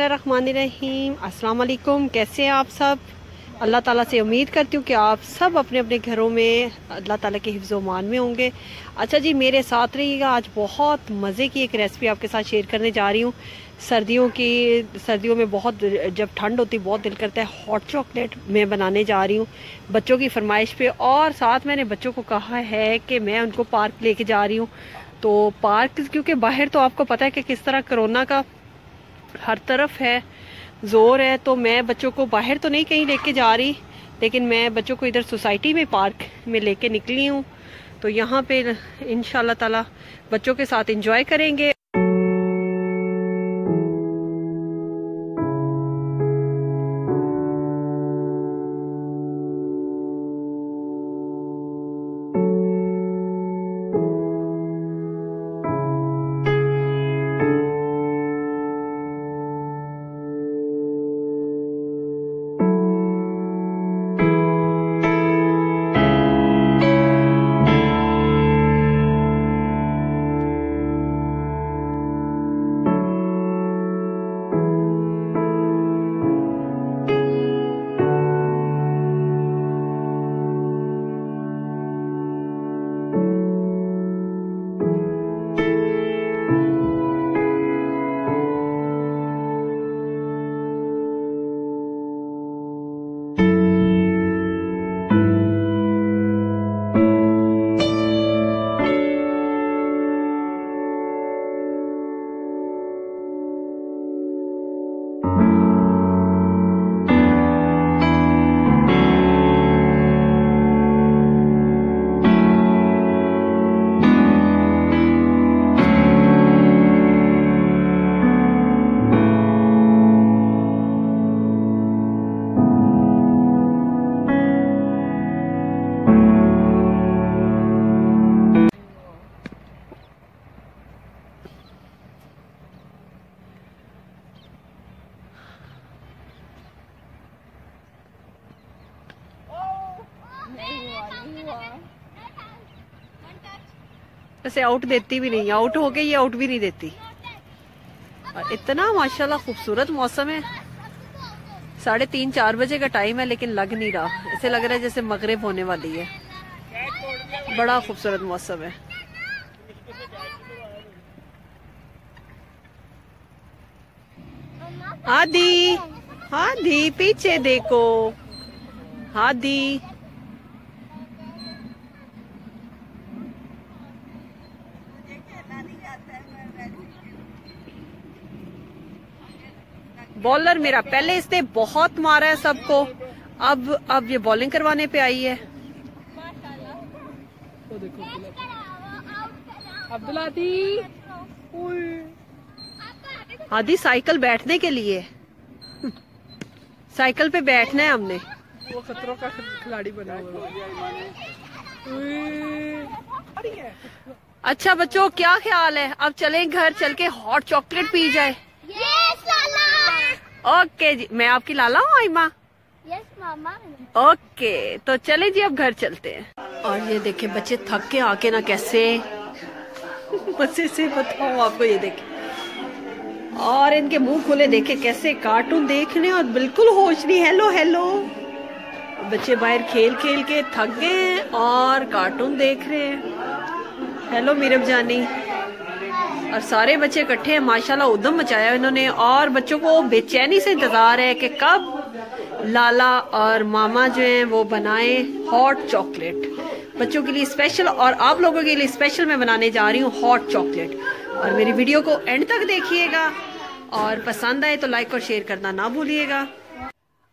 बिस्मिल्लाहिर्रहमानिर्रहीम। अस्सलाम कैसे हैं आप सब? अल्लाह ताला से उम्मीद करती हूँ कि आप सब अपने अपने घरों में, अल्लाह ताला के हिफ्ज़ मान में होंगे। अच्छा जी, मेरे साथ रहिएगा। आज बहुत मज़े की एक रेसिपी आपके साथ शेयर करने जा रही हूँ। सर्दियों की, सर्दियों में बहुत जब ठंड होती, बहुत दिल करता है। हॉट चॉकलेट मैं बनाने जा रही हूँ बच्चों की फरमाइश पे। और साथ मैंने बच्चों को कहा है कि मैं उनको पार्क लेके जा रही हूँ। तो पार्क, क्योंकि बाहर तो आपको पता है कि किस तरह कोरोना का हर तरफ़ है, ज़ोर है तो मैं बच्चों को बाहर तो नहीं कहीं लेके जा रही, लेकिन मैं बच्चों को इधर सोसाइटी में, पार्क में लेके निकली हूँ। तो यहाँ पे इन ताला बच्चों के साथ इंजॉय करेंगे। ऐसे आउट देती भी नहीं। आउट हो गई, ये आउट भी नहीं देती। और इतना माशाल्लाह खूबसूरत मौसम है। साढ़े तीन, चार बजे का टाइम है, लेकिन लग नहीं रहा। ऐसे लग रहा है जैसे मगरब होने वाली है। बड़ा खूबसूरत मौसम है। आदि आदि पीछे देखो। आदि बॉलर मेरा पहले इसने बहुत मारा है सबको। अब अब ये बॉलिंग करवाने पे आई है। आदि आदि साइकिल बैठने के लिए। साइकिल पे बैठना है हमने। वो खतरों का खिलाड़ी बना हुआ अच्छा बच्चों क्या ख्याल है? अब चलें घर चल के हॉट चॉकलेट पी जाए। ओके जी मैं आपकी लाला हूँ आईमा यस मामा। ओके तो चले जी अब घर चलते हैं। और ये देखे बच्चे थक के आके ना कैसे? बच्चे से बताओ आपको ये देखे। और इनके मुँह खुले देखे कैसे कार्टून देखने और बिल्कुल होश नहीं हेलो हेलो बच्चे बाहर खेल खेल के थक गए और कार्टून देख रहे हैं। हेलो मीरब जानी। और सारे बच्चे इकट्ठे हैं, माशाल्लाह उदम मचाया इन्होंने और बच्चों को बेचैनी से इंतज़ार है कि कब लाला और मामा जो हैं वो बनाए हॉट चॉकलेट बच्चों के लिए स्पेशल और आप लोगों के लिए स्पेशल मैं बनाने जा रही हूँ हॉट चॉकलेट और मेरी वीडियो को एंड तक देखिएगा और पसंद आए तो लाइक और शेयर करना ना भूलिएगा।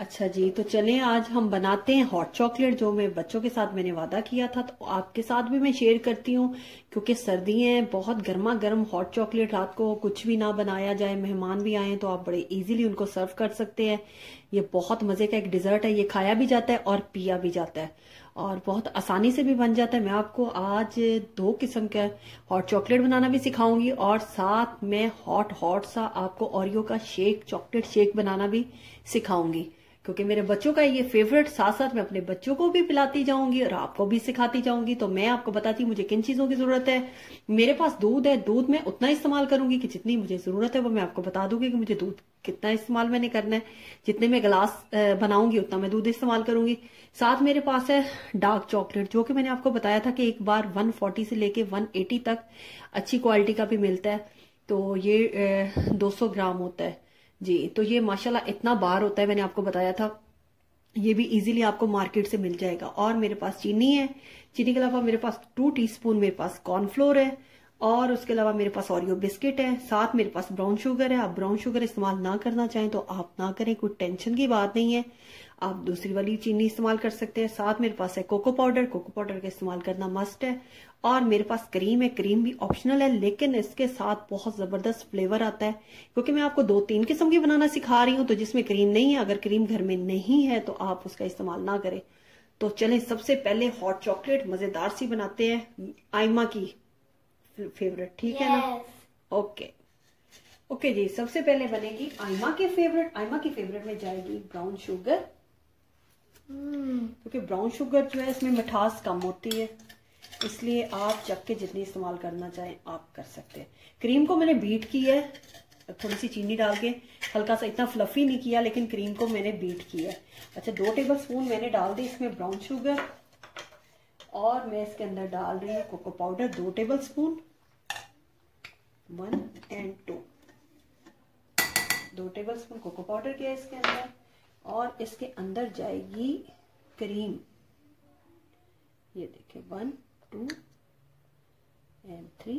अच्छा जी तो चलें, आज हम बनाते हैं हॉट चॉकलेट जो मैं बच्चों के साथ मैंने वादा किया था तो आपके साथ भी मैं शेयर करती हूँ, क्योंकि सर्दी है, बहुत गर्मा गर्म हॉट चॉकलेट रात को कुछ भी ना बनाया जाए, मेहमान भी आए तो आप बड़े इजीली उनको सर्व कर सकते हैं। ये बहुत मज़े का एक डिजर्ट है, ये खाया भी जाता है और पिया भी जाता है। और बहुत आसानी से भी बन जाता है। मैं आपको आज दो किस्म का हॉट चॉकलेट बनाना भी सिखाऊँगी, और साथ में हॉट हॉट सा आपको ओरियो का शेक चॉकलेट शेक बनाना भी सिखाऊँगी। क्योंकि मेरे बच्चों का ये फेवरेट साथ साथ मैं अपने बच्चों को भी पिलाती जाऊँगी और आपको भी सिखाती जाऊँगी। तो मैं आपको बताती मुझे किन चीज़ों की ज़रूरत है। मेरे पास दूध है, दूध में उतना इस्तेमाल करूँगी कि जितनी मुझे ज़रूरत है वो मैं आपको बता दूँगी कि मुझे दूध कितना इस्तेमाल मैंने करना है। जितने मैं गिलास बनाऊँगी, उतना मैं दूध इस्तेमाल करूँगी। साथ मेरे पास है डार्क चॉकलेट जो कि मैंने आपको बताया था कि एक बार 140 से लेके 180 तक अच्छी क्वालिटी का भी मिलता है। तो ये 200 ग्राम होता है। जी तो ये माशाल्लाह इतना बार होता है, मैंने आपको बताया था। ये भी इजीली आपको मार्केट से मिल जाएगा। और मेरे पास चीनी है। चीनी के अलावा मेरे पास टू टीस्पून मेरे पास कॉर्नफ्लोर है। और उसके अलावा मेरे पास ऑरियो बिस्किट है। साथ मेरे पास ब्राउन शुगर है। आप ब्राउन शुगर इस्तेमाल ना करना चाहें तो आप ना करें। कोई टेंशन की बात नहीं है। आप दूसरी वाली चीनी इस्तेमाल कर सकते हैं। साथ मेरे पास है कोको पाउडर। कोको पाउडर का इस्तेमाल करना मस्ट है। और मेरे पास क्रीम है। क्रीम भी ऑप्शनल है लेकिन इसके साथ बहुत ज़बरदस्त फ्लेवर आता है। क्योंकि मैं आपको दो तीन किस्म की बनाना सिखा रही हूँ तो जिसमें क्रीम नहीं है अगर क्रीम घर में नहीं है तो आप उसका इस्तेमाल ना करें। तो चले सबसे पहले हॉट चॉकलेट मज़ेदार सी बनाते हैं। आइमा की फेवरेट ठीक है ना? ओके ओके जी सबसे पहले बनेगी आइमा की फेवरेट आइमा की फेवरेट में जाएगी ब्राउन शुगर क्योंकि ब्राउन शुगर जो है, इसमें मिठास कम होती है। इसलिए आप चक के जितनी इस्तेमाल करना चाहें, आप कर सकते हैं। क्रीम को मैंने बीट की है थोड़ी सी चीनी डाल के। हल्का सा इतना फ्लफी नहीं किया, लेकिन क्रीम को मैंने बीट किया अच्छा दो टेबल स्पून मैंने डाल दी इसमें ब्राउन शुगर और मैं इसके अंदर डाल रही हूँ कोको पाउडर दो tablespoon one and two दो टेबल स्पून कोको पाउडर किया इसके अंदर। और इसके अंदर जाएगी क्रीम। ये देखिए, one, two and three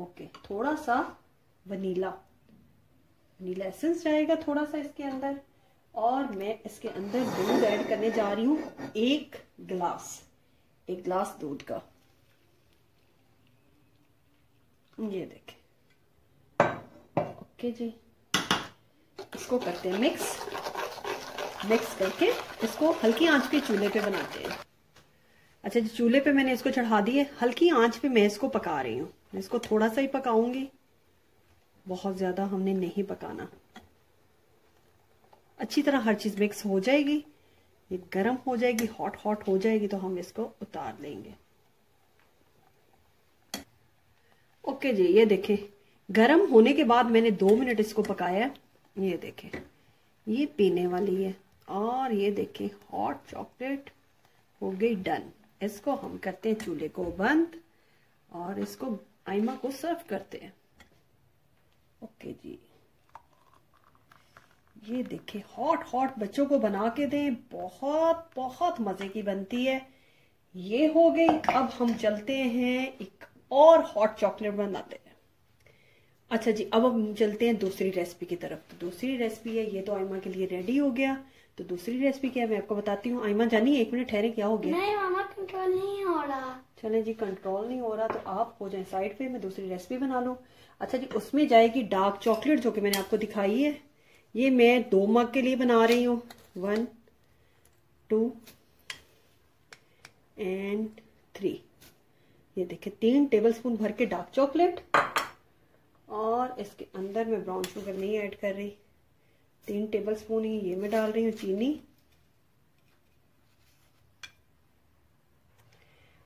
okay थोड़ा सा वनीला। वनीला एसेंस जाएगा थोड़ा सा इसके अंदर। और मैं इसके अंदर दूध ऐड करने जा रही हूँ एक गिलास एक गिलास दूध का। ये देखें ओके जी। इसको करते हैं मिक्स मिक्स करके इसको हल्की आँच पे चूल्हे पे बनाते हैं। अच्छा जी, चूल्हे पे मैंने इसको चढ़ा दी है। हल्की आँच पे मैं इसको पका रही हूँ। मैं इसको थोड़ा सा ही पकाऊँगी। बहुत ज़्यादा हमने नहीं पकाना। अच्छी तरह हर चीज़ मिक्स हो जाएगी। ये गर्म हो जाएगी हॉट हॉट हो जाएगी तो हम इसको उतार लेंगे। ओके जी, ये देखें। गर्म होने के बाद मैंने दो मिनट इसको पकाया ये देखें, ये पीने वाली है और ये देखें हॉट चॉकलेट हो गई डन इसको हम करते हैं चूल्हे को बंद और इसको आइमा को सर्व करते हैं। ओके जी। ये देखें हॉट हॉट बच्चों को बना के दें। बहुत बहुत मज़े की बनती है। ये हो गई, अब हम चलते हैं एक और हॉट चॉकलेट बनाते हैं। अच्छा जी अब हम चलते हैं दूसरी रेसिपी की तरफ़। तो दूसरी रेसिपी है ये तो आयमा के लिए रेडी हो गया। तो दूसरी रेसिपी क्या है मैं आपको बताती हूँ। आयमा जानी एक मिनट ठहरे क्या हो गया? नहीं मामा कंट्रोल नहीं हो रहा। चले जी कंट्रोल नहीं हो रहा तो आप हो जाए साइड पे मैं दूसरी रेसिपी बना लू। अच्छा जी उसमें जाएगी डार्क चॉकलेट जो कि मैंने आपको दिखाई है। ये मैं दो मग के लिए बना रही हूँ। वन टू एंड थ्री ये देखिए तीन टेबलस्पून भर के डार्क चॉकलेट और इसके अंदर मैं ब्राउन शुगर नहीं ऐड कर रही। तीन टेबलस्पून ही ये मैं डाल रही हूँ चीनी।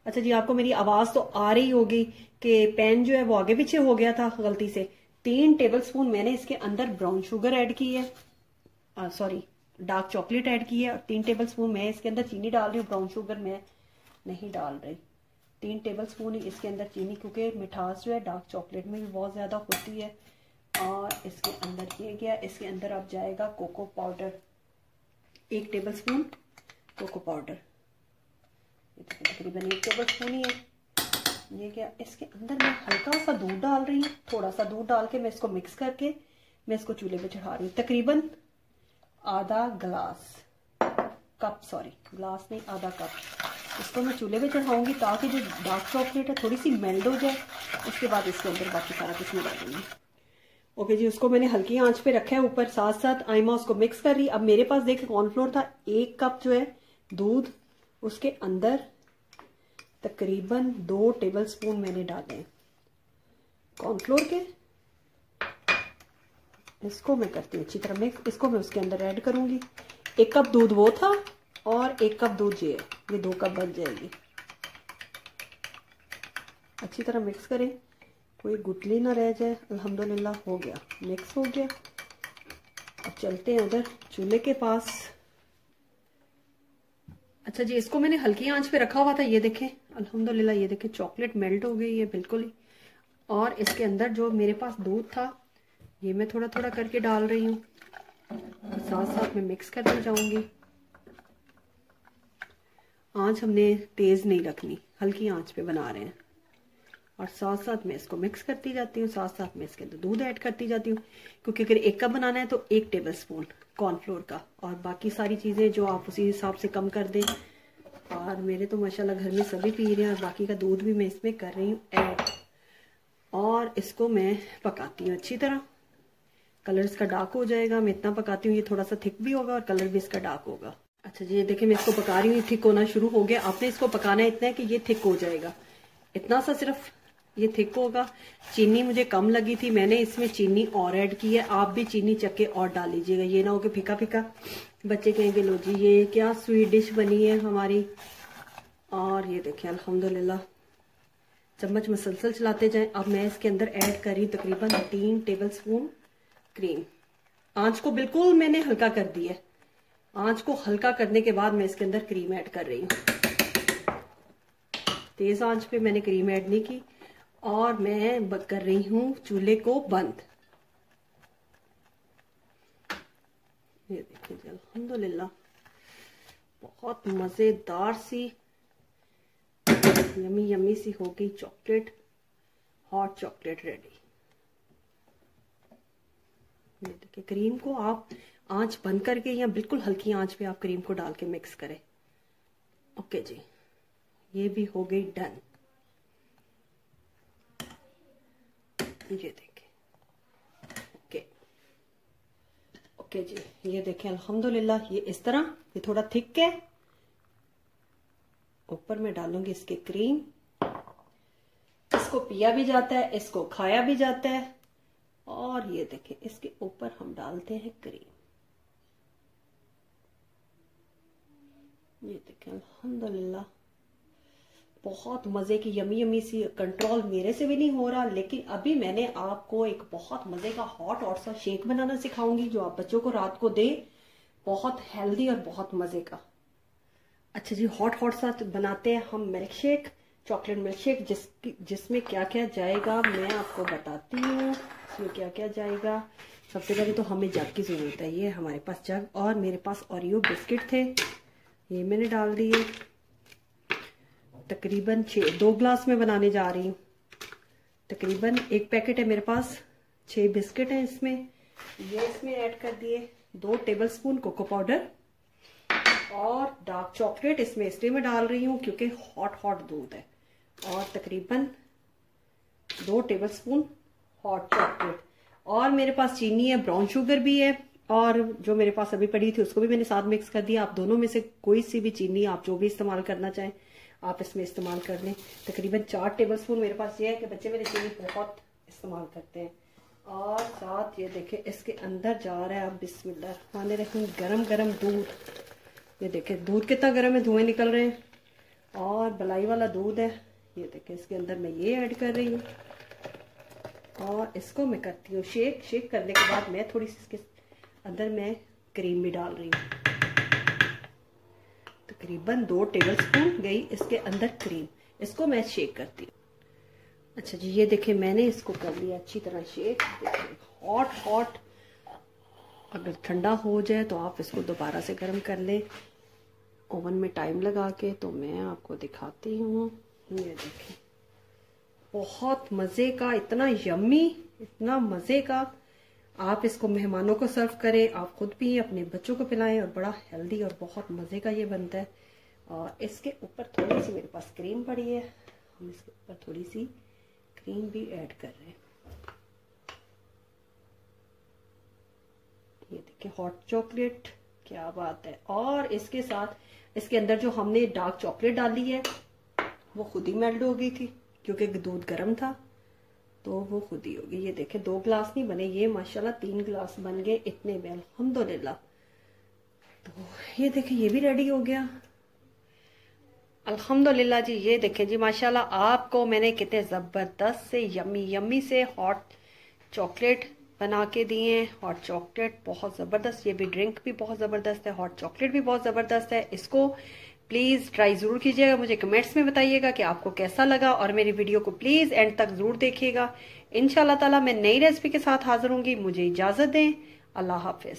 अच्छा जी, आपको मेरी आवाज़ तो आ रही होगी कि पैन जो है वो आगे पीछे हो गया था गलती से। तीन टेबलस्पून मैंने इसके अंदर ब्राउन शुगर ऐड की है। सॉरी डार्क चॉकलेट ऐड की है। और तीन टेबल स्पून मैं इसके अंदर चीनी डाल रही हूँ। ब्राउन शुगर मैं नहीं डाल रही। तीन टेबल स्पून इसके अंदर चीनी, क्योंकि मिठास जो है डार्क चॉकलेट में भी बहुत ज़्यादा होती है। और इसके अंदर किया गया, इसके अंदर अब जाएगा कोको पाउडर एक टेबल स्पून कोको पाउडर तकरीबन एक टेबल स्पून ही है। ये क्या इसके अंदर मैं हल्का सा दूध डाल रही हूँ। थोड़ा सा दूध डाल के मैं इसको मिक्स करके मैं इसको चूल्हे पे चढ़ा रही हूँ। तकरीबन आधा ग्लास कप सॉरी ग्लास नहीं, आधा कप इसको मैं चूल्हे पे चढ़ाऊँगी ताकि जो डार्क चॉकलेट है, थोड़ी सी मेल्ट हो जाए। उसके बाद इसके अंदर बाकी सारा कुछ मिला दूँगी। ओके जी, उसको मैंने हल्की आँच पे रखा है, ऊपर साथ साथ आइमा उसको मिक्स कर रही। अब मेरे पास देखे कॉर्नफ्लोर था, एक कप जो है, दूध, उसके अंदर तकरीबन दो टेबल स्पून मैंने डाले कॉर्नफ्लोर के। इसको मैं करती हूँ अच्छी तरह मिक्स इसको मैं उसके अंदर ऐड करूँगी। एक कप दूध वो था और एक कप दूध ये ये दो कप बन जाएगी। अच्छी तरह मिक्स करें। कोई गुटली ना रह जाए। अल्हम्दुलिल्लाह, हो गया। मिक्स हो गया। अब चलते हैं उधर चूल्हे के पास। अच्छा जी, इसको मैंने हल्की आँच पे रखा हुआ था, ये देखें। अल्हम्दुलिल्लाह, ये देखें चॉकलेट मेल्ट हो गई है, बिल्कुल ही। और इसके अंदर जो मेरे पास दूध था, ये मैं थोड़ा थोड़ा करके डाल रही हूँ। साथ साथ में मिक्स करती जाऊँगी आँच हमने तेज नहीं रखनी, हल्की आँच पे बना रहे हैं। और साथ साथ मैं इसको मिक्स करती जाती हूँ साथ साथ में इसके अंदर दूध ऐड करती जाती हूँ, क्योंकि अगर एक कप बनाना है तो एक टेबल स्पून कॉर्नफ्लोर का। और बाकी सारी चीज़ें जो आप उसी हिसाब से कम कर दें। और मेरे तो माशाल्लाह घर में सभी पी रहे हैं और बाकी का दूध भी मैं इसमें कर रही हूँ ऐड और इसको मैं पकाती हूँ अच्छी तरह। कलर इसका डार्क हो जाएगा, मैं इतना पकाती हूँ, ये थोड़ा सा थिक भी होगा और कलर भी इसका डार्क होगा। अच्छा जी, ये देखिए, मैं इसको पका रही हूँ थिक होना शुरू हो गया। आपने इसको पकाना इतना है कि ये थिक हो जाएगा। इतना सा सिर्फ़ ये थिक होगा। चीनी मुझे कम लगी थी, मैंने इसमें चीनी और ऐड की है। आप भी चीनी चक्के और डाल लीजिएगा। ये ना हो कि फीका फीका। बच्चे कहेंगे, लो जी, ये क्या स्वीट डिश बनी है हमारी? और ये देखिए, अल्हम्दुलिल्लाह। चम्मच मसलसल चलाते जाएँ। अब मैं इसके अंदर ऐड कर तकरीबन तीन टेबल स्पून क्रीम आँच को बिल्कुल मैंने हल्का कर दिया आँच को हल्का करने के बाद मैं इसके अंदर क्रीम ऐड कर रही हूँ। तेज आँच पे मैंने क्रीम ऐड नहीं की और मैं कर रही हूँ चूल्हे को बंद। ये देखिए जी, अल्हम्दुलिल्लाह। बहुत मज़ेदार सी यमी यमी सी हो गई चॉकलेट हॉट चॉकलेट रेडी ये देखिए क्रीम को आप आँच बंद करके या बिल्कुल हल्की आँच पे आप क्रीम को डाल के मिक्स करें। ओके जी। ये भी हो गई डन। ये देखिए ओके। ओके जी, ये देखें, अल्हम्दुलिल्लाह, ये इस तरह, ये थोड़ा थिक है। ऊपर में डालूँगी इसके क्रीम। इसको पिया भी जाता है, इसको खाया भी जाता है। और ये देखें, इसके ऊपर हम डालते हैं क्रीम। ये देखें, अल्हम्दुलिल्लाह। बहुत मज़े की, यमी यमी सी कंट्रोल मेरे से भी नहीं हो रहा, लेकिन अभी मैंने आपको एक बहुत मज़े का हॉट और सा शेक बनाना सिखाऊँगी, जो आप बच्चों को रात को दे। बहुत हेल्दी और बहुत मज़े का। अच्छा जी हॉट हॉट सा बनाते हैं हम milkshake chocolate milkshake जिस जिसमें क्या क्या जाएगा, मैं आपको बताती हूँ, इसमें क्या क्या जाएगा। सबसे पहले तो हमें जग की ज़रूरत है, ये हमारे पास जग और मेरे पास ओरियो बिस्किट थे। ये मैंने डाल दिए तकरीबन छः दो ग्लास में बनाने जा रही हूँ। तकरीबन एक पैकेट है मेरे पास छः बिस्किट हैं इसमें। ये इसमें ऐड कर दिए दो टेबलस्पून कोको पाउडर और डार्क चॉकलेट इसमें इसलिए मैं डाल रही हूँ क्योंकि हॉट हॉट दूध है। और तकरीबन दो टेबलस्पून हॉट चॉकलेट और मेरे पास चीनी है ब्राउन शुगर भी है। और जो मेरे पास अभी पड़ी थी, उसको भी मैंने साथ मिक्स कर दिया। आप दोनों में से कोई सी भी चीनी आप जो भी इस्तेमाल करना चाहें, आप इसमें इस्तेमाल कर लें। तकरीबन चार टेबल स्पून मेरे पास ये है कि बच्चे मेरे चीनी बहुत इस्तेमाल करते हैं। और साथ ये देखें, इसके अंदर जा रहा है, आप बिस्मिल्लाह, खाने रखें, गरम गरम दूध। ये देखें, दूध कितना गर्म है, धुएँ निकल रहे हैं। और बलाई वाला दूध है, ये देखें, इसके अंदर मैं ये ऐड कर रही हूँ। और इसको मैं करती हूँ शेक शेक करने के बाद मैं थोड़ी सी इसके अंदर मैं क्रीम भी डाल रही हूँ। तकरीबन दो टेबल स्पून गई इसके अंदर क्रीम इसको मैं शेक करती हूँ। अच्छा जी, ये देखें मैंने इसको कर लिया अच्छी तरह शेक हॉट हॉट अगर ठंडा हो जाए तो आप इसको दोबारा से गर्म कर लें। ओवन में टाइम लगा के तो मैं आपको दिखाती हूँ। ये देखें बहुत मज़े का, इतना यम्मी इतना मज़े का। आप इसको मेहमानों को सर्व करें, आप खुद भी अपने बच्चों को पिलाएँ और बड़ा हेल्दी और बहुत मज़े का ये बनता है। और इसके ऊपर थोड़ी सी मेरे पास क्रीम पड़ी है। हम इसके ऊपर थोड़ी सी क्रीम भी ऐड कर रहे हैं। ये देखिए हॉट चॉकलेट क्या बात है। और इसके साथ, इसके अंदर जो हमने डार्क चॉकलेट डाली है, वो खुद ही मेल्ट हो गई थी, क्योंकि दूध गर्म था। तो वो खुद ही होगी। ये देखे, दो ग्लास नहीं बने, ये माशाल्लाह तीन ग्लास बन गए इतने में अल्हम्दुलिल्लाह तो ये देखे, ये भी रेडी हो गया। अल्हम्दुलिल्लाह जी, ये देखें जी, माशाल्लाह आपको मैंने कितने ज़बरदस्त से यमी यमी से हॉट चॉकलेट बना के दिए हैं। हॉट चॉकलेट बहुत ज़बरदस्त, ये भी ड्रिंक भी बहुत ज़बरदस्त है हॉट चॉकलेट भी बहुत ज़बरदस्त है। इसको प्लीज़ ट्राई ज़रूर कीजिएगा, मुझे कमेंट्स में बताइएगा कि आपको कैसा लगा और मेरी वीडियो को प्लीज़ एंड तक ज़रूर देखिएगा। इन ताला मैं नई रेसिपी के साथ हाजिर होंगी, मुझे इजाज़त दें। अल्लाह हाफिज़।